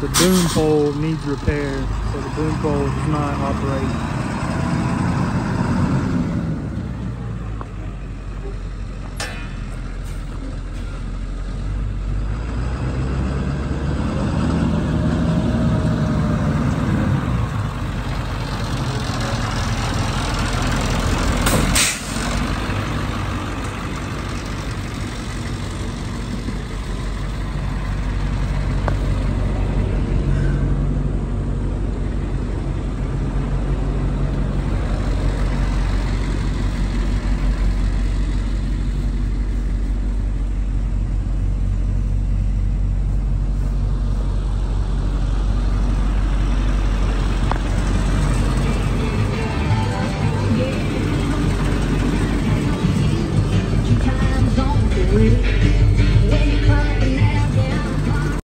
boom pole needs repair, so the boom pole does not operate.